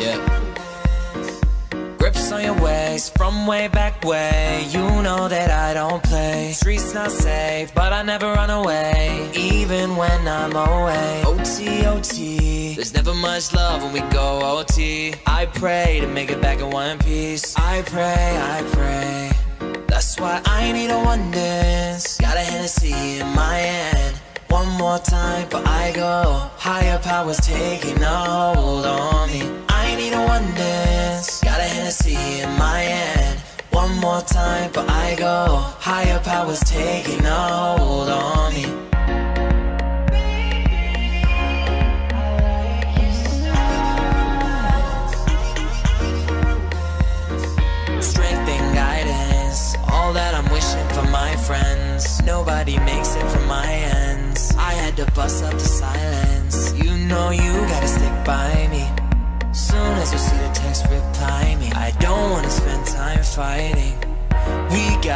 Yeah. Grips on your waist from way back way. You know that I don't play. Streets not safe, but I never run away. Even when I'm away. O T O T. There's never much love when we go O T. I pray to make it back in one piece. I pray, I pray. That's why I need a one dance. Got a Hennessy in my hand. One more time, but I go. Higher powers taking a hold on me. More time, but I go. Higher powers taking a hold on me. Strength and guidance, all that I'm wishing for my friends. Nobody makes it from my ends. I had to bust up the silence. You know you gotta stick by me. Soon as you see the text, reply me. I don't wanna spend time fighting.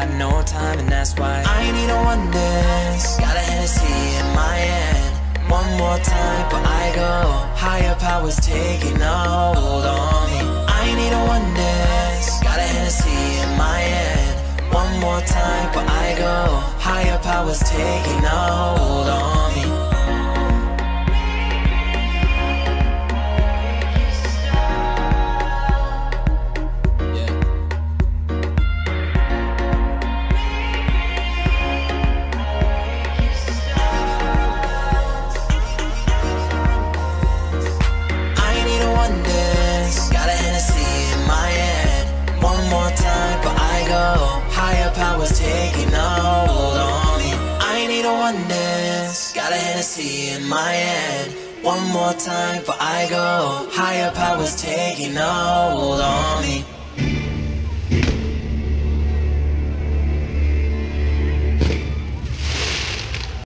Got no time, and that's why I need a one dance. Got a Hennessy in my hand. One more time, but I go. Higher powers taking a hold on me. I need a one dance. Got a Hennessy in my hand. One more time, but I go. Higher powers taking a hold one. Got a Hennessy in my hand. One more time, before I go. Higher powers taking hold on me.